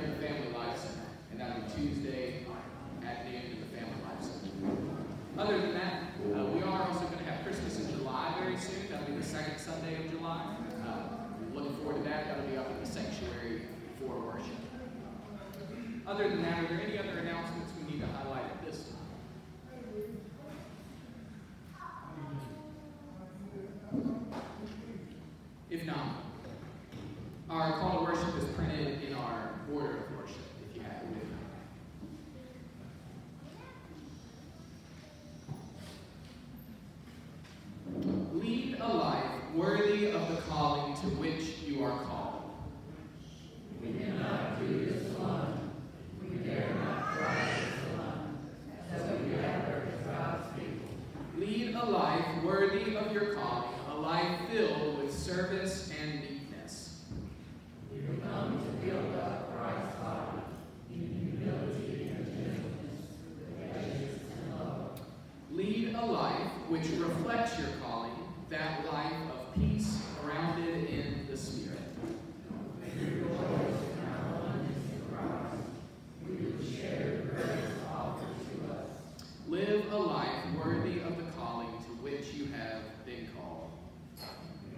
the Family Life Center. And that'll be Tuesday at noon at the Family Life Center. Other than that, uh, we are also going to have Christmas in July very soon. That'll be the second Sunday of July. Uh, looking forward to that. That'll be up in the sanctuary for worship. Other than that, are there any other announcements we need to highlight at this time? If not, our call to worship is printed in our order of worship, if you have it with you. Lead a life worthy of the calling to which you are called. We cannot do this alone. We dare not try this alone. As we gather as God's people. Lead a life worthy of your calling, a life filled with service and meekness. We have come to build up Christ's body in humility and gentleness, with patience and love. Lead a life which reflects your calling, that life of peace grounded in the Spirit. We rejoice in our oneness in Christ. We will share the grace offered to us. Live a life worthy of the calling to which you have been called.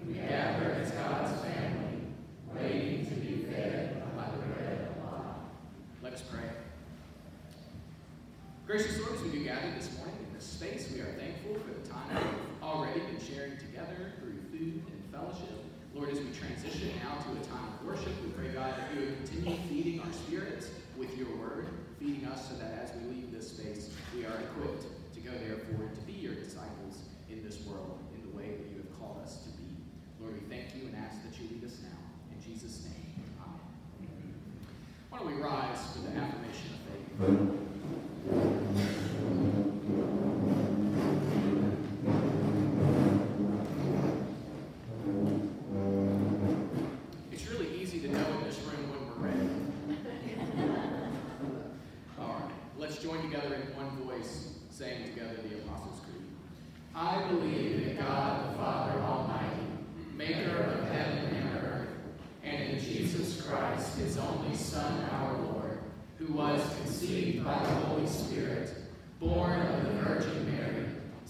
We gather as God's family, waiting to be fed by the bread of life. Let us pray. Gracious Lord, as we do gather this morning in this space, we are thankful for the time we've already been sharing together through food and fellowship. Lord, as we transition now to a time of worship, we pray, God, that you would continue feeding our spirits with your word, feeding us so that as we leave this space, we are equipped to go, therefore, to be your disciples in this world in the way that you have called us to be. Lord, we thank you and ask that you lead us now. In Jesus' name, amen. Why don't we rise for the affirmation of faith?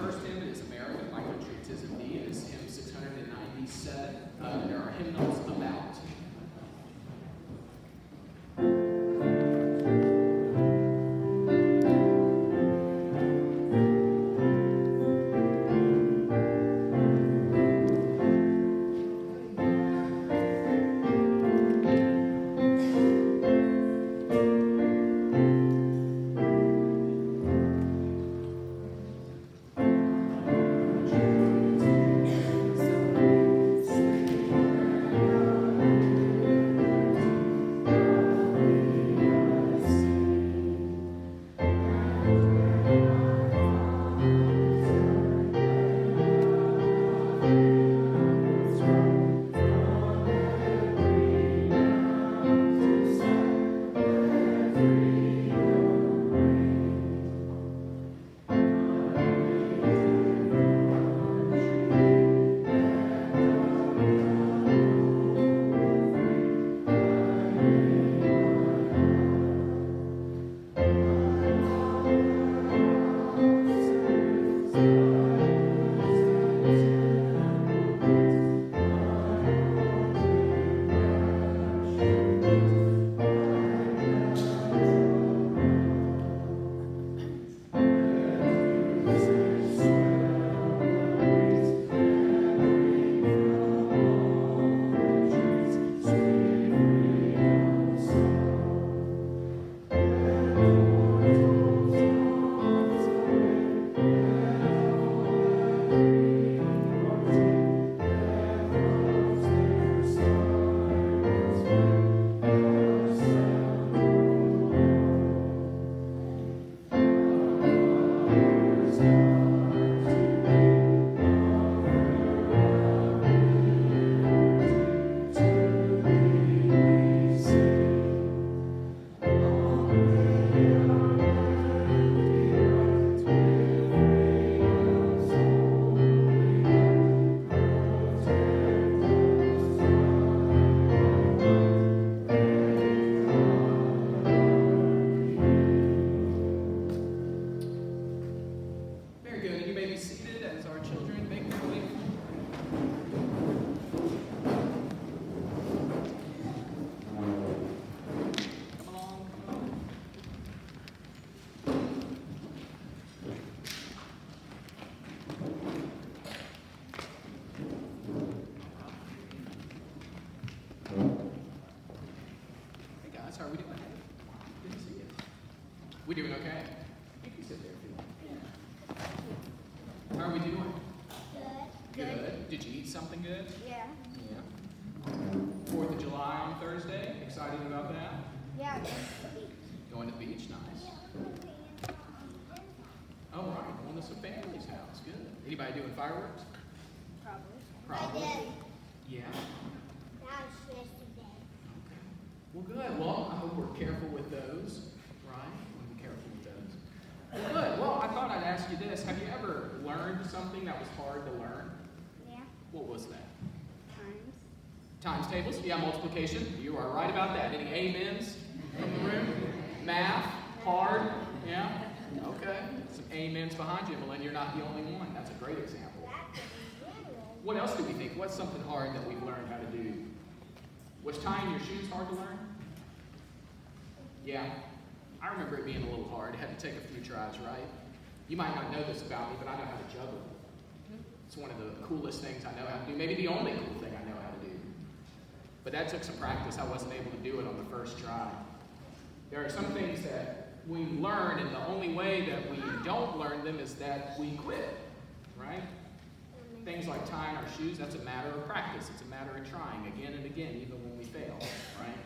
first hymn. Is America by Patriotism D. It is hymn 697. Uh, there are hymnals about. Beach, nice. All right, going to some family's house. Good. Anybody doing fireworks? Probably. Probably. I did. Yeah. That was yesterday. Okay. Well, good. Well, I hope we're careful with those, right? We'll be careful with those. Well, good. Well, I thought I'd ask you this. Have you ever learned something that was hard to learn? Yeah. What was that? Times. Times tables? Yeah, multiplication. You are right about that. Any amens from the room? Math? Hard? Yeah? Okay. Some amens behind you, Emmeline. You're not the only one. That's a great example. What else do we think? What's something hard that we've learned how to do? Was tying your shoes hard to learn? Yeah. I remember it being a little hard. It had to take a few tries, right? You might not know this about me, but I know how to juggle. It's one of the coolest things I know how to do. Maybe the only cool thing I know how to do. But that took some practice. I wasn't able to do it on the first try. There are some things that we learn, and the only way that we don't learn them is that we quit, right? Things like tying our shoes, that's a matter of practice. It's a matter of trying again and again, even when we fail, right?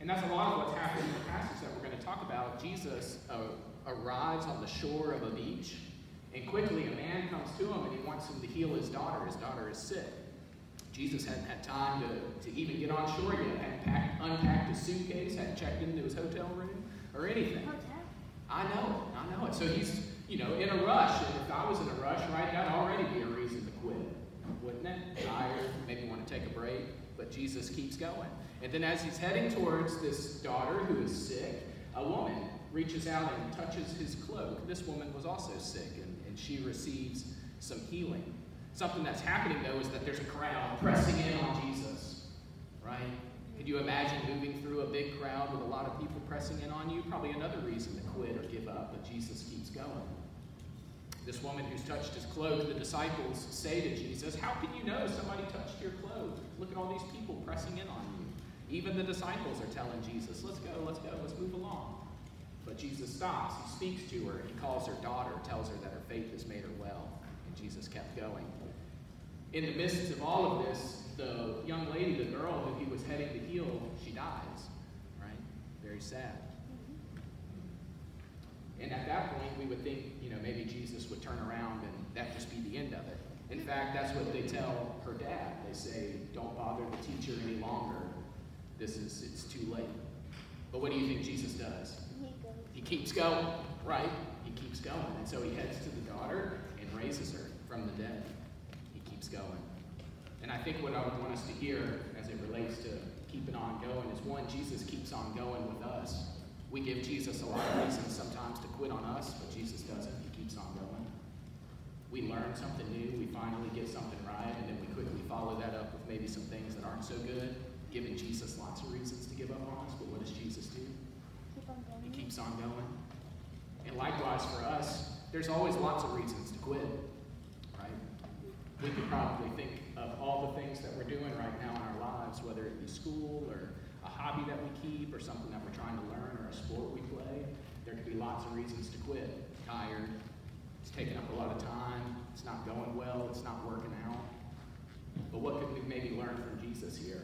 And that's a lot of what's happening in the passage that we're going to talk about. Jesus uh, arrives on the shore of a beach, and quickly a man comes to him and he wants him to heal his daughter. His daughter is sick. Jesus hadn't had time to, to even get on shore yet, hadn't packed, unpacked his suitcase, hadn't checked into his hotel room or anything. I know it, I know it. So he's, you know, in a rush. And if I was in a rush, right, that'd already be a reason to quit, wouldn't it? Tired, maybe want to take a break. But Jesus keeps going. And then as he's heading towards this daughter who is sick, a woman reaches out and touches his cloak. This woman was also sick, and, and she receives some healing. Something that's happening, though, is that there's a crowd pressing in on Jesus, right? Could you imagine moving through a big crowd with a lot of people pressing in on you? Probably another reason to quit or give up, but Jesus keeps going. This woman who's touched his cloak, the disciples say to Jesus, How can you know somebody touched your cloak? Look at all these people pressing in on you. Even the disciples are telling Jesus, Let's go, let's go, let's move along. But Jesus stops, he speaks to her, he calls her daughter, tells her that her faith has made her well, and Jesus kept going. In the midst of all of this, the young lady, the girl who he was heading to heal, she dies, right? Very sad. And at that point, we would think, you know, maybe Jesus would turn around and that just be the end of it. In fact, that's what they tell her dad. They say, don't bother the teacher any longer. This is, it's too late. But what do you think Jesus does? He keeps going, right? He keeps going. And so he heads to the daughter and raises her from the dead. Going. And I think what I would want us to hear as it relates to keeping on going is one, Jesus keeps on going with us. We give Jesus a lot of reasons sometimes to quit on us, but Jesus doesn't. He keeps on going. We learn something new, we finally get something right, and then we quickly follow that up with maybe some things that aren't so good, giving Jesus lots of reasons to give up on us. But what does Jesus do? He keeps on going. And likewise for us, there's always lots of reasons to quit? We could probably think of all the things that we're doing right now in our lives, whether it be school or a hobby that we keep or something that we're trying to learn or a sport we play. There could be lots of reasons to quit. Tired, it's taking up a lot of time, it's not going well, it's not working out. But what could we maybe learn from Jesus here?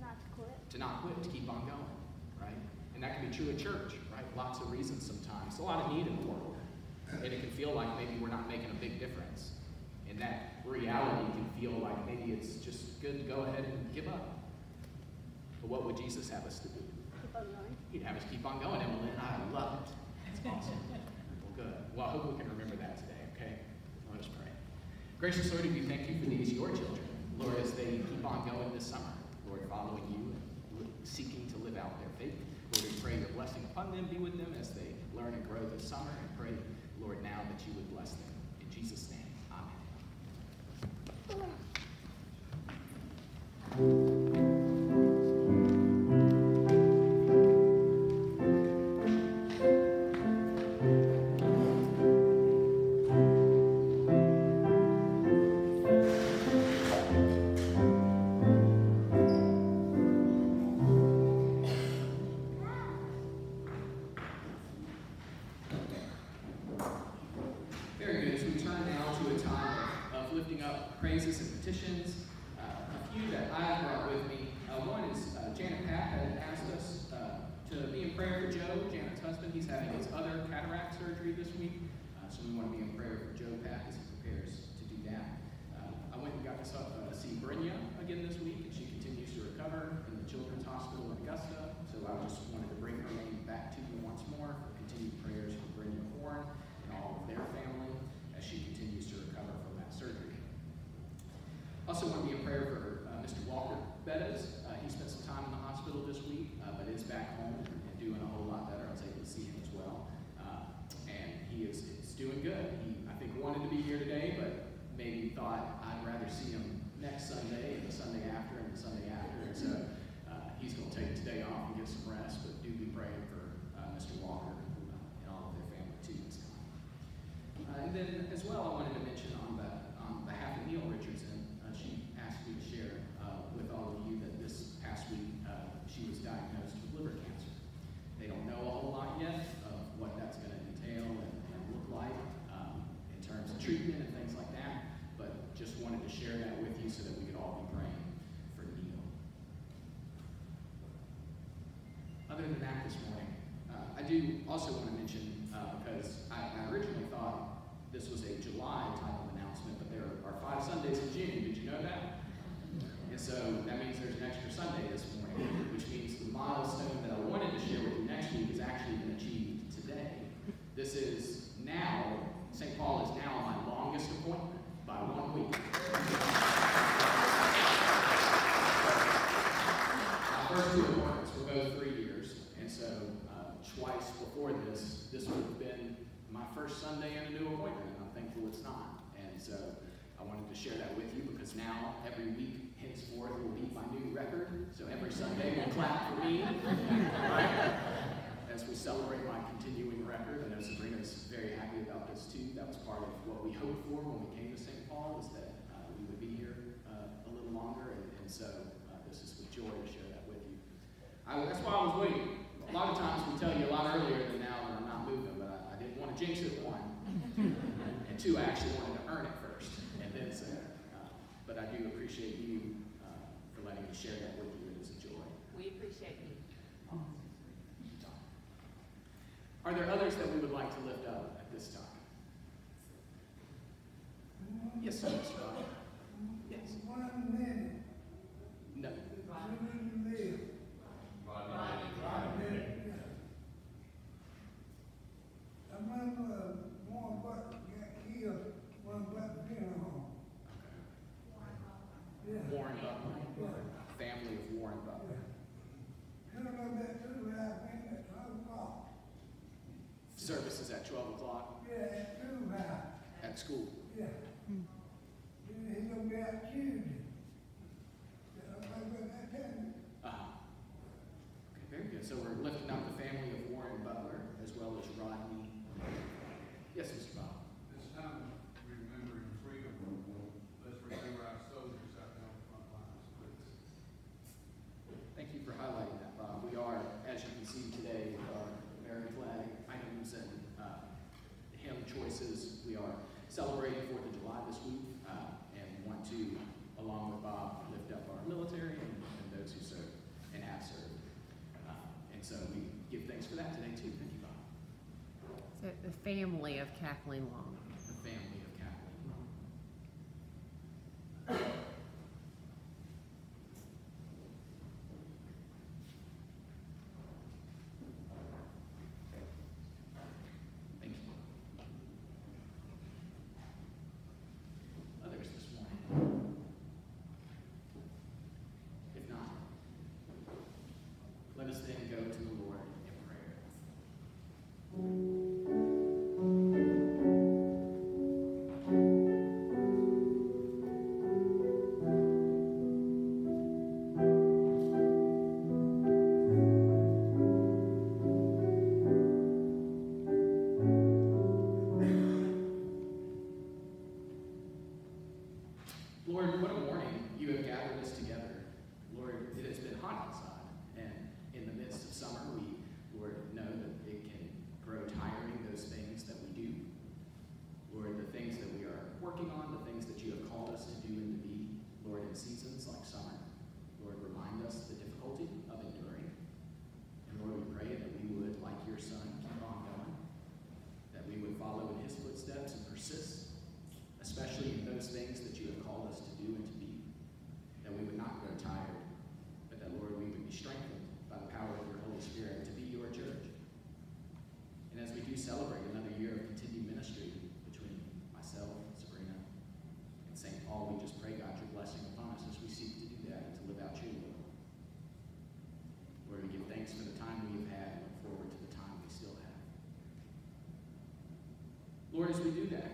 Not to quit. to not quit, to keep on going, right? And that can be true at church, right? Lots of reasons sometimes. A lot of need in the world. And it can feel like maybe we're not making a big difference. And that reality can feel like maybe it's just good to go ahead and give up. But what would Jesus have us to do? Keep on going. He'd have us keep on going, Emily, and I love it. That's awesome. Well, good. Well, I hope we can remember that today, okay? Let us pray. Gracious Lord, we thank you for these, your children. Lord, as they keep on going this summer, Lord, following you and seeking to live out their faith. Lord, we pray your blessing upon them, be with them as they learn and grow this summer, and pray, Lord, now that you would bless them. Very good. As we turn now to a time of, lifting up praises and petitions, Few that I brought with me. Uh, one is uh, Janet Pack had asked us uh, to be in prayer for Joe, Janet's husband. He's having his other cataract surgery this week, uh, so we want to be in prayer for Joe Pack as he prepares to do that. Uh, I went and got to see Brynja again this week, and she continues to recover in the Children's Hospital in Augusta. So I just wanted to bring her name back to you once more for continued prayers for Brynja Horn and all of their family as she continues to recover from that surgery. Also want to be in prayer for Mr. Walker Bettis. Uh, he spent some time in the hospital this week, uh, but is back home and, and doing a whole lot better. I was able to see him as well. Uh, and he is, is doing good. He, I think, wanted to be here today, but maybe thought I'd rather see him next Sunday and the Sunday after and the Sunday after. And so he's going to take today off and get some rest, but do be praying for Mr. Walker and all of their family too. And then as well, I wanted to mention on, the, on behalf of Neil Richardson, uh, she asked me to share uh, with all of you that this past week uh, she was diagnosed with liver cancer. They don't know a whole lot yet of what that's going to entail and, and look like um, in terms of treatment and things like that, but just wanted to share that with you so that we could all be praying for Neil. Other than that, this morning, uh, I do also want to mention, uh, because I, I originally thought this was a July type of announcement, but there are five Sundays in June. Did you know that? And so that means there's an extra Sunday this morning, which means the milestone that I wanted to share with you next week has actually been achieved today. This is now, St. Paul is now my longest appointment by one week. My first two appointments were both three years, and so uh, twice before this, this would have been my first Sunday and a new appointment, and I'm thankful it's not. And so I wanted to share that with you because now every week henceforth will be my new record. So every Sunday will clap for me? As we celebrate my continuing record. I know Sabrina's very happy about this too. That was part of what we hoped for when we came to St. Paul, was that uh, we would be here uh, a little longer, and, and so uh, this is with joy to share that with you. I, that's why I was waiting. A lot of times we tell you a lot earlier than now that I'm not moving, but I, I didn't want to jinx it, one. and two, I actually wanted to earn it first, and then say, uh, but I do appreciate you for share that with you. It is a joy. We appreciate you. Are there others that we would like to lift up at this time? Yes, sir. Mr. Rob. Yes. One minute, No. we need to live. Yeah. I remember one buck got killed, one buck funeral home. Yeah, Warren Butler. Family of Warren Butler. yeah. Could have been that too, but I think at twelve o'clock. Service is at 12 o'clock Yeah, at two house, at school. yeah. He, he gonna be out Tuesday. Yeah, I remember that time. Uh-huh. Okay, very good. So we're lifting up the family of Warren Butler as well as Rodney. Yes, Mr. Bob. This time, remembering freedom, let's remember our soldiers out there on the front lines, please. Thank you for highlighting that, Bob. We are, as you can see today, with our American flag items and uh, hymn choices, we are celebrating Fourth of July this week uh, and want to, along with Bob, lift up our military and, and those who serve and have served. Uh, and so we give thanks for that today too. Thank you, Bob. So the family of Kathleen Long. as we do that.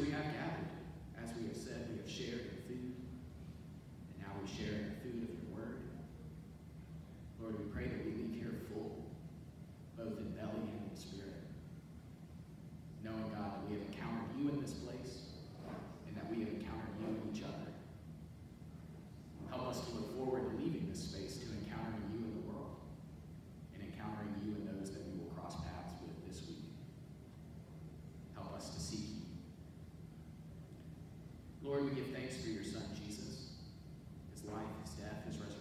we have to Lord, we give thanks for your Son, Jesus, his life, his death, his resurrection.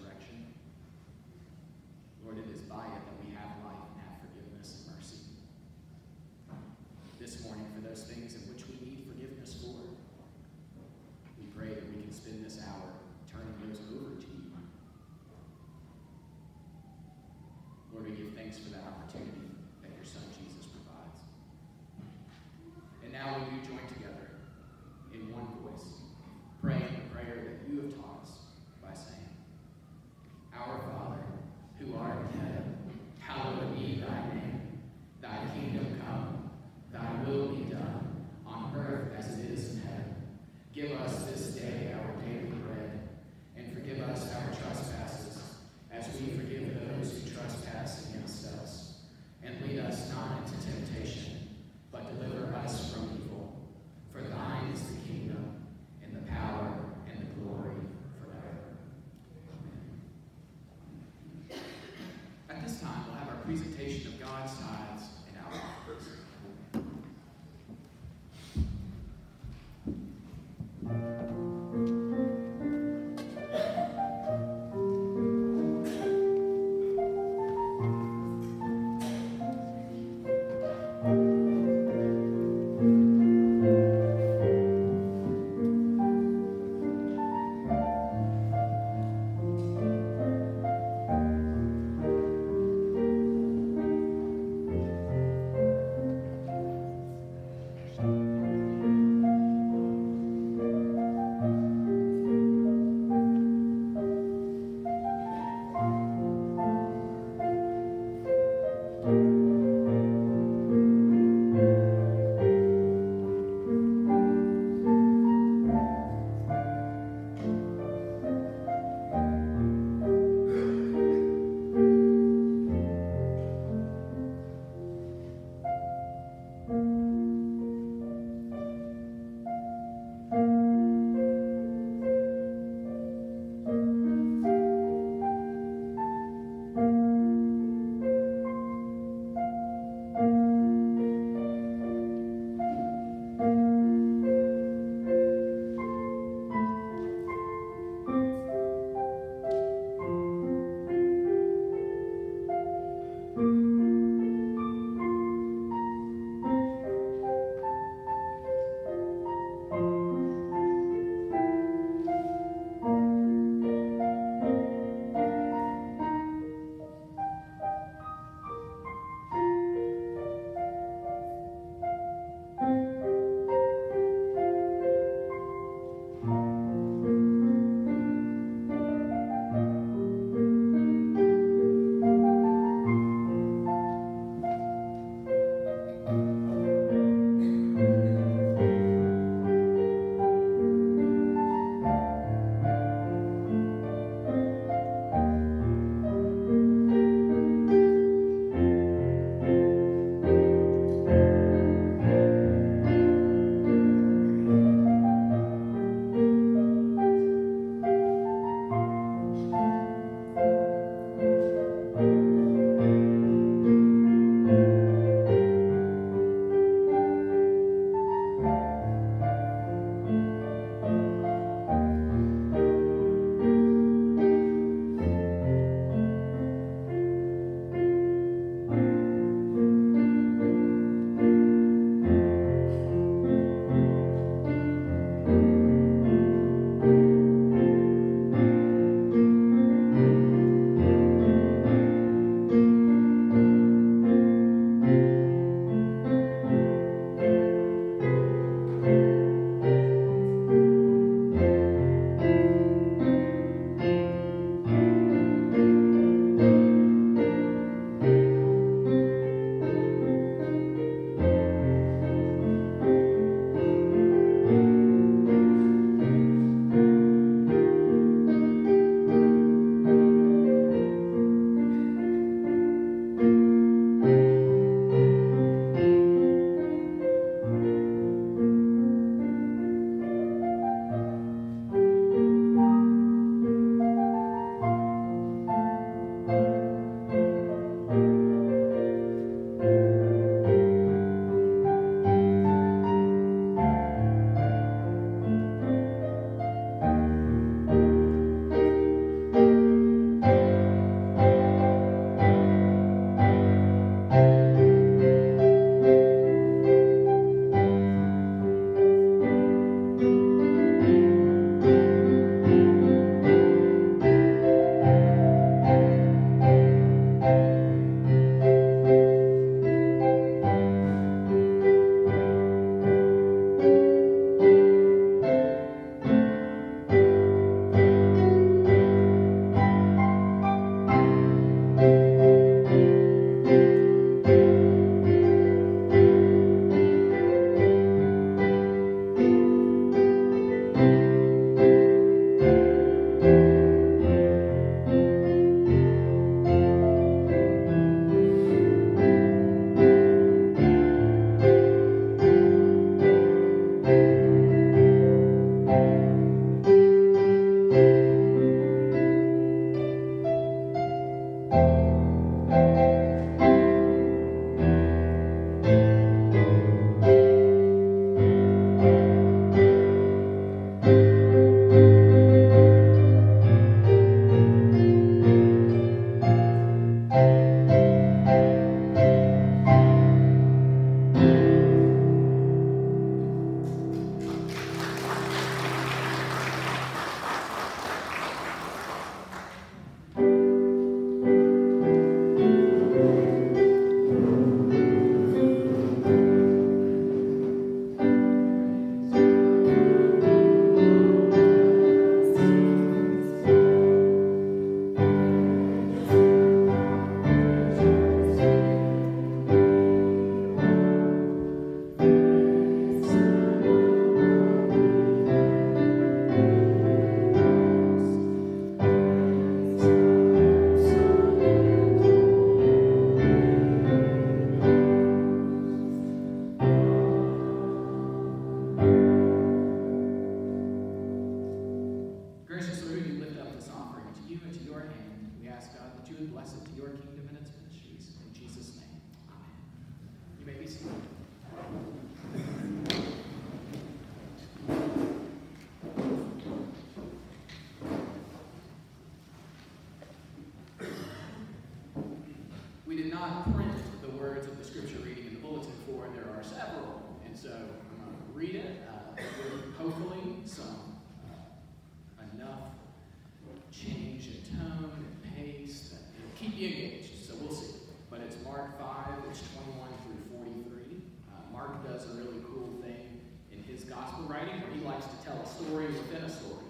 Gospel writing where he likes to tell a story within a story.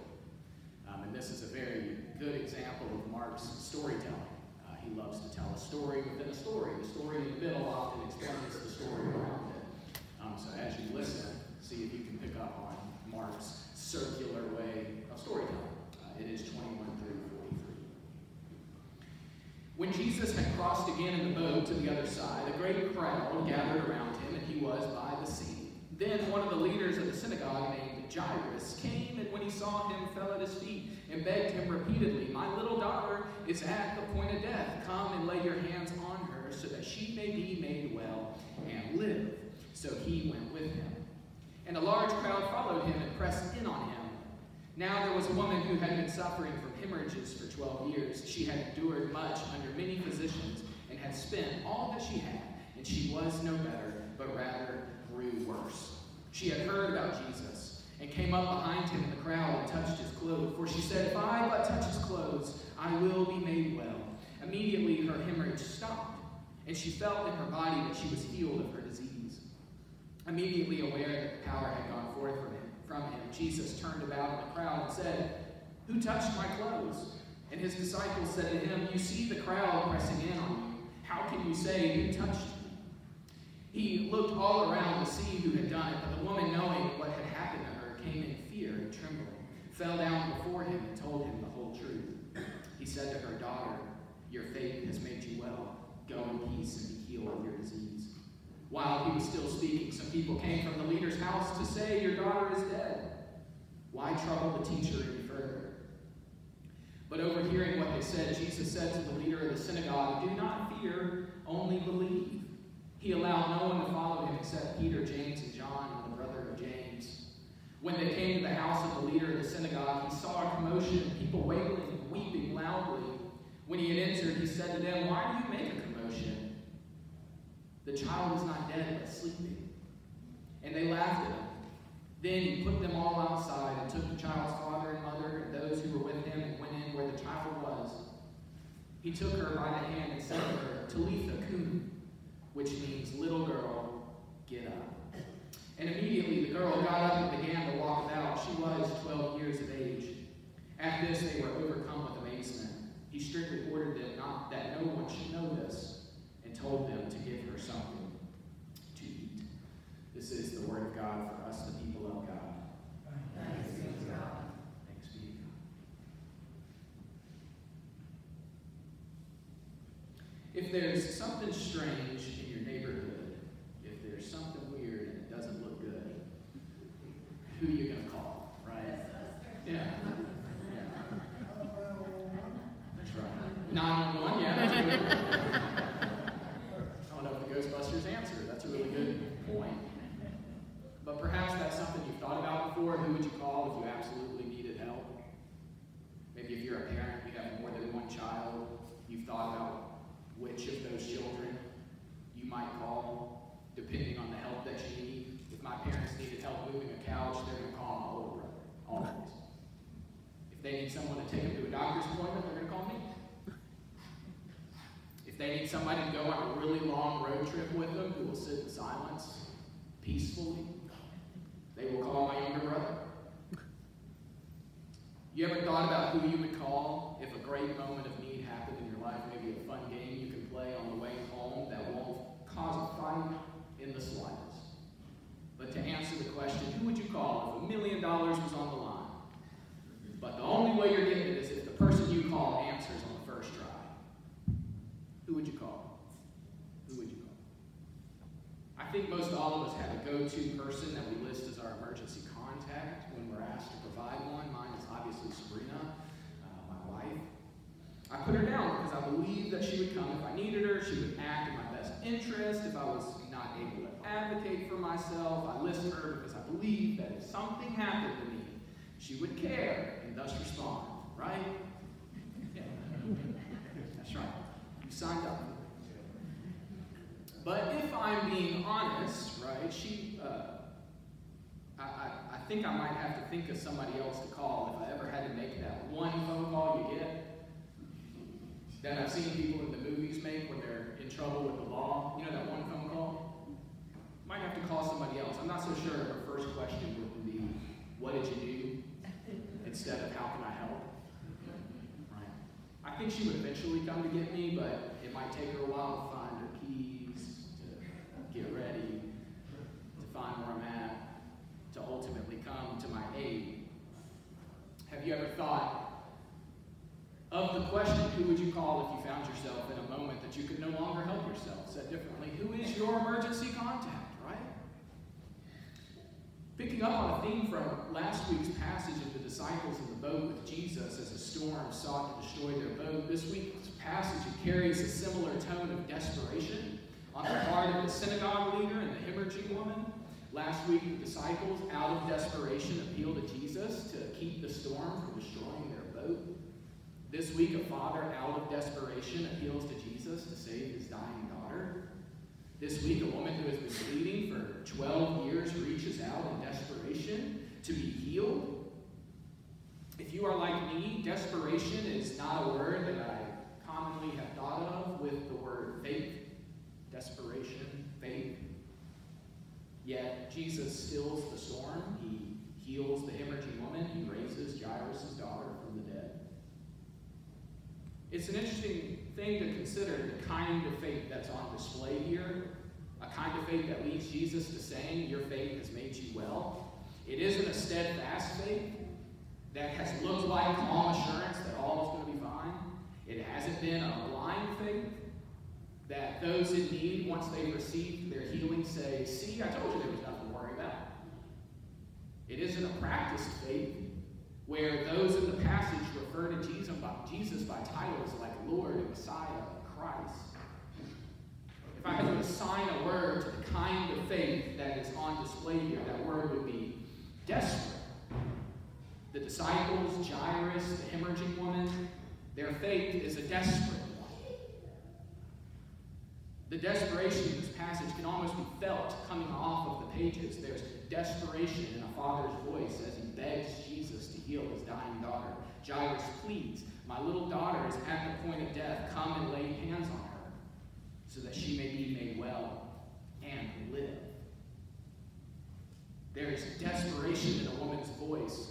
Um, and this is a very good example of Mark's storytelling. Uh, he loves to tell a story within a story. The story in the middle often explains the story around it. Um, so as you listen, see if you can pick up on Mark's circular way of storytelling. Uh, it is 21 through 43. When Jesus had crossed again in the boat to the other side, a great crowd gathered around him, and he was by. Then one of the leaders of the synagogue, named Jairus, came and when he saw him, fell at his feet and begged him repeatedly, My little daughter is at the point of death. Come and lay your hands on her so that she may be made well and live. So he went with him. And a large crowd followed him and pressed in on him. Now there was a woman who had been suffering from hemorrhages for 12 years. She had endured much under many physicians and had spent all that she had, and she was no better, but rather grew worse. She had heard about Jesus and came up behind him in the crowd and touched his clothes. For she said, If I but touch his clothes, I will be made well. Immediately her hemorrhage stopped, and she felt in her body that she was healed of her disease. Immediately aware that the power had gone forth from him, from him, Jesus turned about in the crowd and said, Who touched my clothes? And his disciples said to him, You see the crowd pressing in on you. How can you say, Who touched? He looked all around to see who had done it, but the woman, knowing what had happened to her, came in fear and trembling, fell down before him and told him the whole truth. He said to her, Daughter, your faith has made you well. Go in peace and be healed of your disease. While he was still speaking, some people came from the leader's house to say, Your daughter is dead. Why trouble the teacher any further? But overhearing what they said, Jesus said to the leader of the synagogue, Do not fear, only believe. He allowed no one to follow him except Peter, James, and John, and the brother of James. When they came to the house of the leader of the synagogue, he saw a commotion, people wailing and weeping loudly. When he had entered, he said to them, Why do you make a commotion? The child is not dead, but sleeping. And they laughed at him. Then he put them all outside and took the child's father and mother and those who were with him and went in where the child was. He took her by the hand and said to her, Talitha cum, which means, little girl, get up. And immediately the girl got up and began to walk about. She was 12 years of age. At this they were overcome with amazement. He strictly ordered them not that no one should know this, and told them to give her something to eat. This is the word of God for us, the people of God. Thanks be to God. Thanks be to God. If there's something strange in your neighborhood, if there's something weird and it doesn't look good, who are you going to call, right? Yeah. yeah. That's right. 911, yeah. I don't know if the Ghostbusters answer. That's a really good point. But perhaps that's something you've thought about before. Who would you call if you absolutely needed help? Maybe if you're a parent, you have more than one child, you've thought about which of those children you might call, depending on the help that you need. If my parents needed help moving a couch, they're going to call my older brother, always. If they need someone to take them to a doctor's appointment, they're going to call me. If they need somebody to go on a really long road trip with them who will sit in silence peacefully, they will call my younger brother. You ever thought about who you would call if a great moment of need happened in your life? Maybe a fun game you can play on the way home that won't cause a fight in the slightest. But to answer the question, who would you call if a million dollars was on the line? But the only way you're getting it is if the person you call answers on the first try. Who would you call? Who would you call? I think most all of us have a go-to person that we list as our emergency contact when we're asked to provide one. Mine is obviously Sabrina, uh, my wife. I put her down because I believe that she would come if I needed her. She would act in my best interest if I was not able to advocate for myself. I list her because I believe that if something happened to me, she would care and thus respond. Right? Yeah. That's right. You signed up. But if I'm being honest, right, she, uh, I, I, I think I might have to think of somebody else to call if I ever had to make that one phone call you get that I've seen people in the movies make when they're in trouble with the law. You know that one phone call? I might have to call somebody else. I'm not so sure her first question would be, what did you do? Instead of how can I help? Right. I think she would eventually come to get me, but it might take her a while to find her keys, to get ready, to find where I'm at, to ultimately come to my aid. Have you ever thought of the question, who would you call if you found yourself in a moment that you could no longer help yourself? Said differently, who is your emergency contact? Picking up on a theme from last week's passage of the disciples in the boat with Jesus as a storm sought to destroy their boat, this week's passage carries a similar tone of desperation on the part of the synagogue leader and the hemorrhaging woman. Last week, the disciples, out of desperation, appealed to Jesus to keep the storm from destroying their boat. This week, a father, out of desperation, appeals to Jesus to save his dying. This week, a woman who has been bleeding for 12 years reaches out in desperation to be healed. If you are like me, desperation is not a word that I commonly have thought of with the word faith. Desperation, faith. Yet, Jesus stills the storm. He heals the hemorrhaging woman. He raises Jairus' daughter from the dead. It's an interesting thing to consider the kind of faith that's on display here. Kind of faith that leads Jesus to saying, Your faith has made you well. It isn't a steadfast faith that has looked like calm assurance that all is going to be fine. It hasn't been a blind faith that those in need, once they receive their healing, say, See, I told you there was nothing to worry about. It isn't a practiced faith where those in the passage refer to Jesus by, Jesus by titles like Lord, and Messiah, Christ. If I had to assign a word to the kind of faith that is on display here, that word would be desperate. The disciples, Jairus, the hemorrhaging woman, their faith is a desperate one. The desperation in this passage can almost be felt coming off of the pages. There's desperation in a father's voice as he begs Jesus to heal his dying daughter. Jairus pleads, My little daughter is at the point of death. Come and lay hands on her so that she may be made well and live. There is desperation in a woman's voice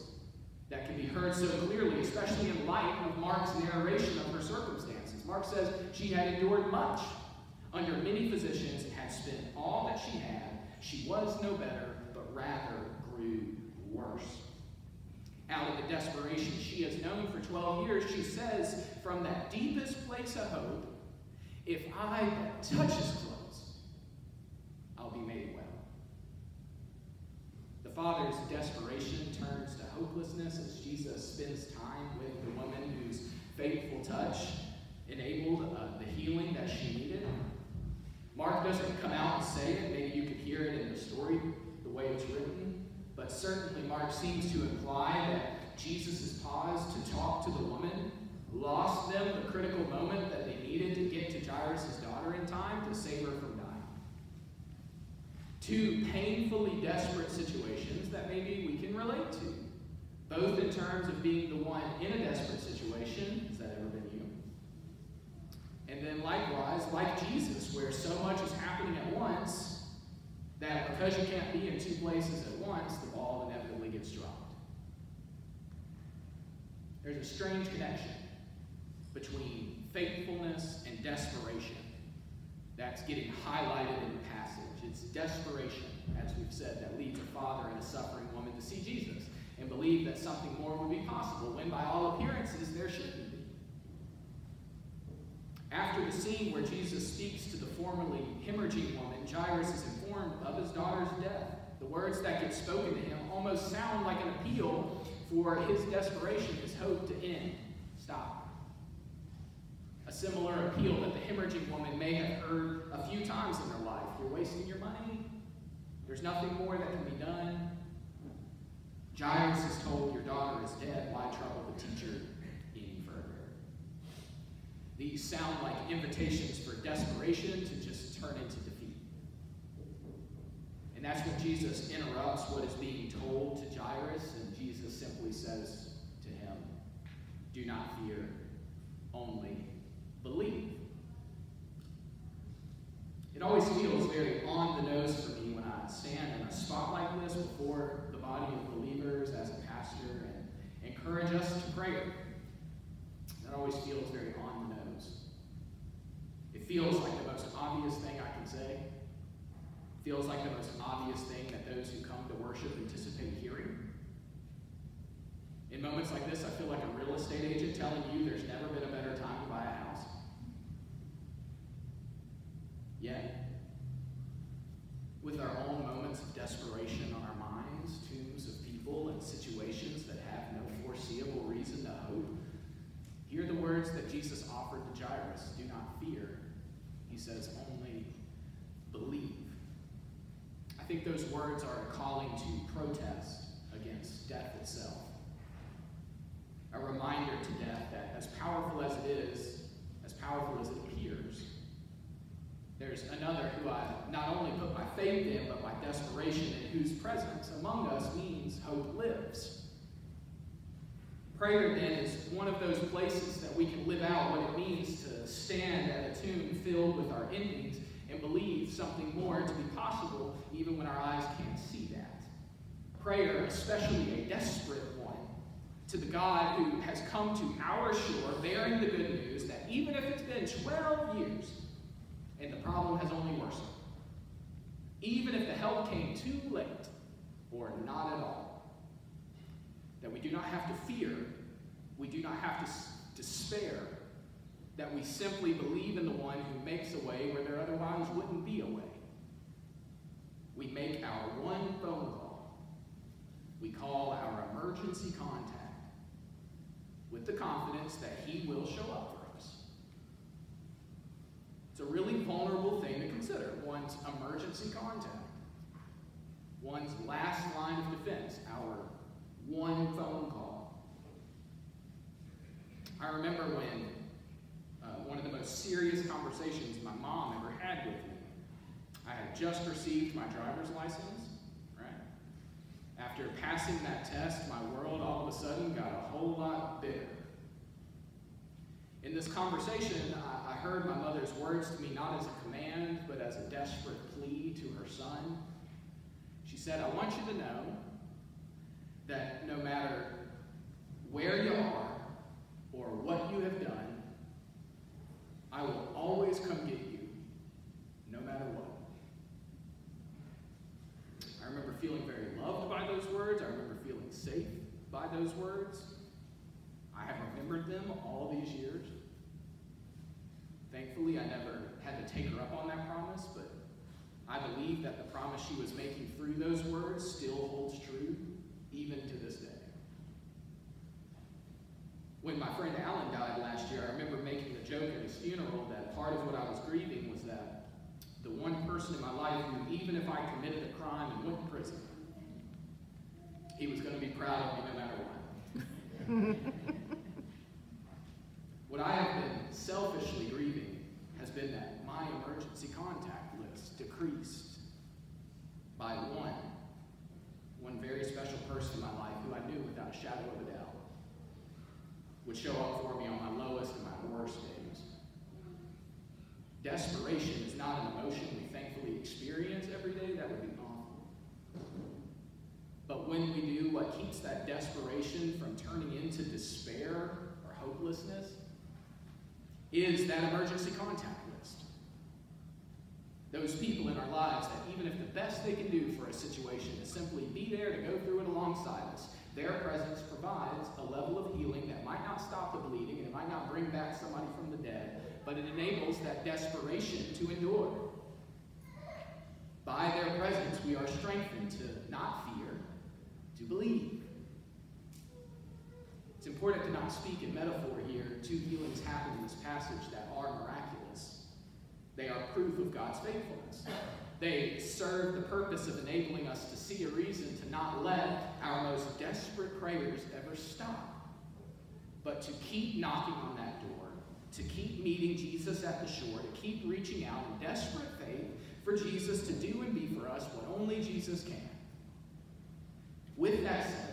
that can be heard so clearly, especially in light of Mark's narration of her circumstances. Mark says she had endured much under many physicians had spent all that she had. She was no better, but rather grew worse. Out of the desperation she has known for 12 years, she says, from that deepest place of hope, if I touch his clothes, I'll be made well. The father's desperation turns to hopelessness as Jesus spends time with the woman whose faithful touch enabled uh, the healing that she needed. Mark doesn't come out and say it. Maybe you could hear it in the story, the way it's written. But certainly, Mark seems to imply that Jesus' pause to talk to the woman lost them the critical moment that they needed to get to Jairus' daughter in time to save her from dying. Two painfully desperate situations that maybe we can relate to, both in terms of being the one in a desperate situation. Has that ever been you? And then likewise, like Jesus, where so much is happening at once that because you can't be in two places at once, the ball inevitably gets dropped. There's a strange connection between faithfulness and desperation that's getting highlighted in the passage. It's desperation, as we've said, that leads a father and a suffering woman to see Jesus and believe that something more would be possible, when by all appearances there shouldn't be. After the scene where Jesus speaks to the formerly hemorrhaging woman, Jairus is informed of his daughter's death. The words that get spoken to him almost sound like an appeal for his desperation, his hope to end. Stop. A similar appeal that the hemorrhaging woman may have heard a few times in her life. You're wasting your money. There's nothing more that can be done. Jairus is told, Your daughter is dead. Why trouble the teacher any further? These sound like invitations for desperation to just turn into defeat. And that's when Jesus interrupts what is being told to Jairus, and Jesus simply says to him, Do not fear, only believe. It always feels very on the nose for me when I stand in a spot like this before the body of believers as a pastor and encourage us to pray. That always feels very on the nose. It feels like the most obvious thing I can say. It feels like the most obvious thing that those who come to worship anticipate hearing. In moments like this, I feel like a real estate agent telling you there's never been a better time to buy a house. Yet, with our own moments of desperation on our minds, tombs of people and situations that have no foreseeable reason to hope, hear the words that Jesus offered to Jairus do not fear. He says, only believe. I think those words are a calling to protest against death itself. A reminder to death that, as powerful as it is, as powerful as it appears, there's another who I not only put my faith in, but my desperation in, whose presence among us means hope lives. Prayer, then, is one of those places that we can live out what it means to stand at a tomb filled with our endings and believe something more to be possible even when our eyes can't see that. Prayer, especially a desperate one, to the God who has come to our shore bearing the good news that even if it's been 12 years, and the problem has only worsened. Even if the help came too late or not at all, that we do not have to fear, we do not have to despair, that we simply believe in the one who makes a way where there otherwise wouldn't be a way. We make our one phone call. We call our emergency contact with the confidence that he will show up a really vulnerable thing to consider one's emergency contact, one's last line of defense, our one phone call. I remember when uh, one of the most serious conversations my mom ever had with me. I had just received my driver's license, right? After passing that test, my world all of a sudden got a whole lot bigger. In this conversation, I, I heard my mother's words to me not as a command, but as a desperate plea to her son. She said, I want you to know that no matter where you are or what you have done, I will always come get you, no matter what. I remember feeling very loved by those words. I remember feeling safe by those words. Them all these years. Thankfully, I never had to take her up on that promise, but I believe that the promise she was making through those words still holds true, even to this day. When my friend Alan died last year, I remember making the joke at his funeral that part of what I was grieving was that The one person in my life who, even if I committed a crime and went to prison, he was going to be proud of me no matter what. what I have been selfishly grieving has been that my emergency contact list decreased by one, one very special person in my life who I knew without a shadow of a doubt would show up for me on my lowest and my worst days. Desperation is not an emotion we thankfully experience every day. That would be awful. But when we do, what keeps that desperation from turning into despair or hopelessness is that emergency contact list. Those people in our lives that even if the best they can do for a situation is simply be there to go through it alongside us, their presence provides a level of healing that might not stop the bleeding and it might not bring back somebody from the dead, but it enables that desperation to endure. By their presence, we are strengthened to not fear, to believe. Important to not speak in metaphor here. Two healings happen in this passage that are miraculous. They are proof of God's faithfulness. They serve the purpose of enabling us to see a reason to not let our most desperate prayers ever stop, but to keep knocking on that door, to keep meeting Jesus at the shore, to keep reaching out in desperate faith for Jesus to do and be for us what only Jesus can. With that said,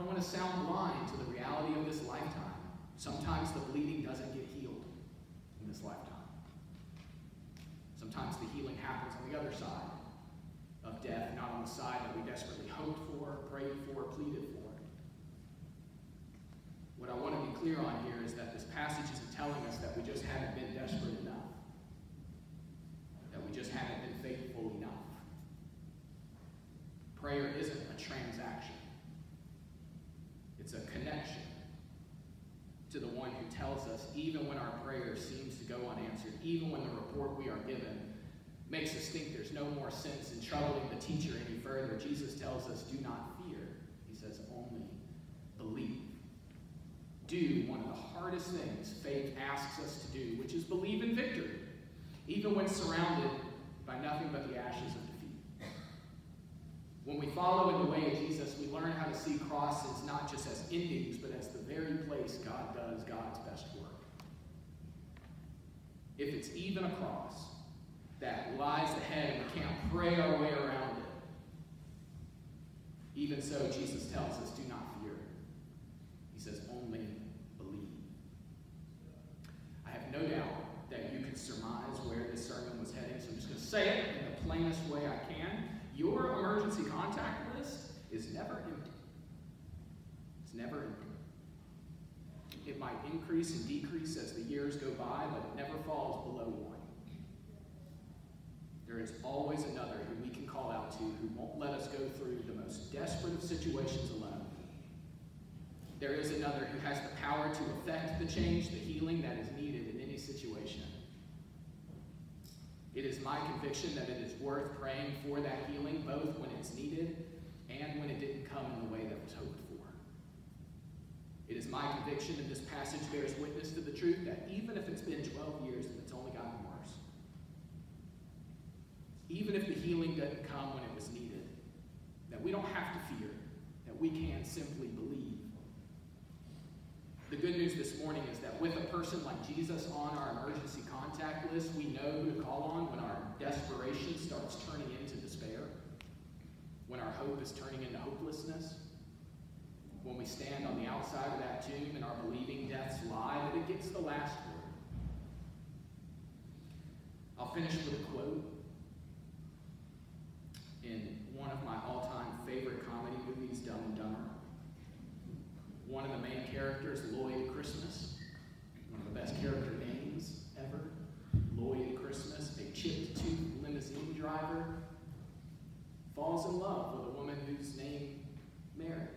don't want to sound blind to the reality of this lifetime. Sometimes the bleeding doesn't get healed in this lifetime. Sometimes the healing happens on the other side of death, not on the side that we desperately hoped for, prayed for, pleaded for. What I want to be clear on here is that this passage isn't telling us that we just haven't been desperate enough, that we just haven't been faithful enough. Prayer isn't a transaction, it's a connection to the one who tells us, even when our prayer seems to go unanswered, even when the report we are given makes us think there's no more sense in troubling the teacher any further, Jesus tells us, do not fear. He says, only believe. Do one of the hardest things faith asks us to do, which is believe in victory, even when surrounded by nothing but the ashes of. When we follow in the way of Jesus, we learn how to see crosses not just as endings, but as the very place God does God's best work. If it's even a cross that lies ahead and we can't pray our way around it, even so, Jesus tells us, do not fear. He says, only believe. I have no doubt that you can surmise where this sermon was heading, so I'm just going to say it in the plainest way I can. Your emergency contact list is never empty. It's never empty. It might increase and decrease as the years go by, but it never falls below one. There is always another who we can call out to who won't let us go through the most desperate of situations alone. There is another who has the power to effect the change, the healing that is needed in any situation. It is my conviction that it is worth praying for that healing, both when it's needed and when it didn't come in the way that was hoped for. It is my conviction that this passage bears witness to the truth that even if it's been 12 years and it's only gotten worse, even if the healing doesn't come when it was needed, that we don't have to fear, that we can simply believe. The good news this morning is that with a person like Jesus on our emergency contact list, we know who to call on when our desperation starts turning into despair, when our hope is turning into hopelessness, when we stand on the outside of that tomb and are believing death's lie, that it gets the last word. I'll finish with a quote in one of my all-time favorite comedy movies, Dumb and Dumber. One of the main characters, Lloyd Christmas, one of the best character names ever. Lloyd Christmas, a chipped tooth limousine driver, falls in love with a woman whose name Mary.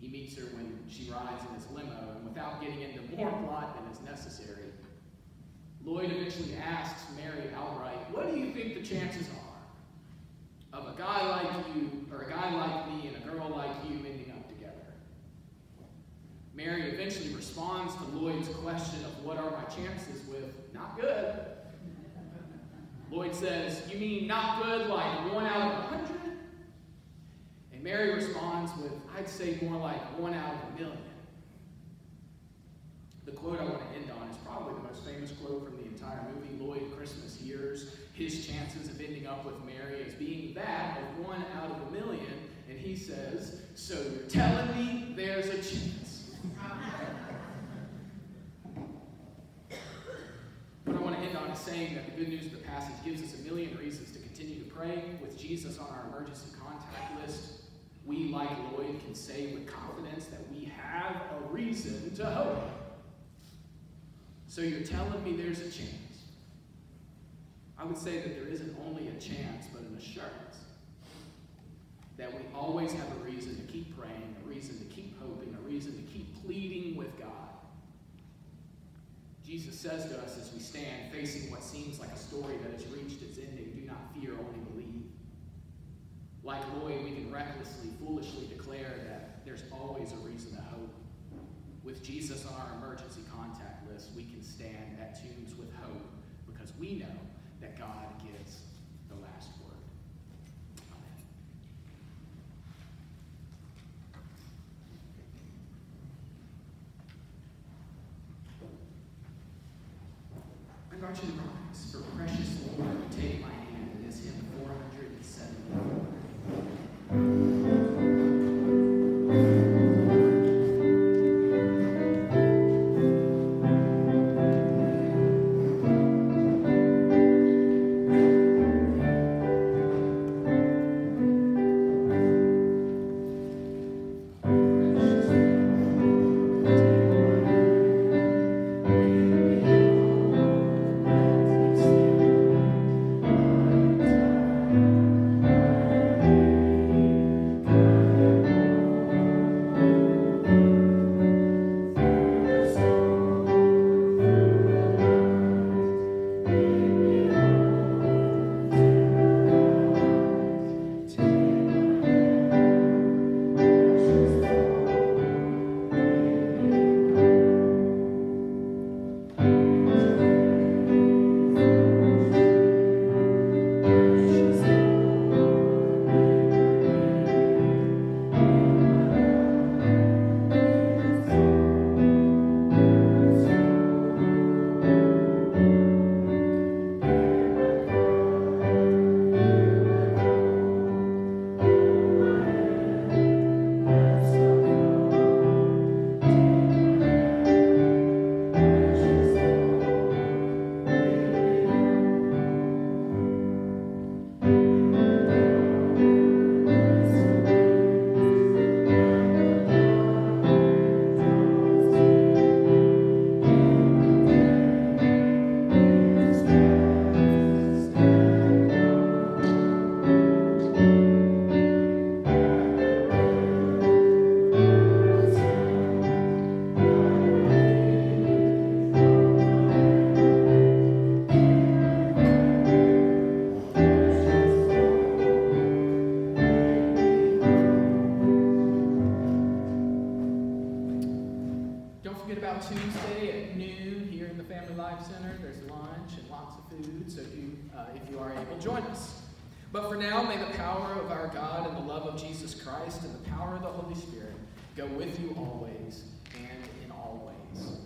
He meets her when she rides in his limo, and without getting into more plot than is necessary, Lloyd eventually asks Mary outright, What do you think the chances are of a guy like you, or a guy like me, and a girl like you ending up together? Mary eventually responds to Lloyd's question of what are my chances with, not good. Lloyd not good like one out of a hundred? And Mary responds with, I'd say more like one out of a million. The quote I want to end on is probably the most famous quote from the entire movie. Lloyd Christmas hears his chances of ending up with Mary as being that of one out of a million, and he says, So you're telling me there's a chance? What I is saying that the good news of the passage gives us a million reasons to continue to pray with Jesus on our emergency contact list. We, like Lloyd, can say with confidence that we have a reason to hope. So you're telling me there's a chance. I would say that there isn't only a chance, but an assurance that we always have a reason to keep praying, a reason to keep hoping, a reason to keep pleading with God. Jesus says to us as we stand facing what seems like a story that has reached its ending, do not fear, only believe. Like Lloyd, we can recklessly, foolishly declare that there's always a reason to hope. With Jesus on our emergency contact list, we can stand at Tombs with hope because we know that God gives the last word. Amen. I invite you to join us. But for now, may the power of our God and the love of Jesus Christ and the power of the Holy Spirit go with you always and in all ways.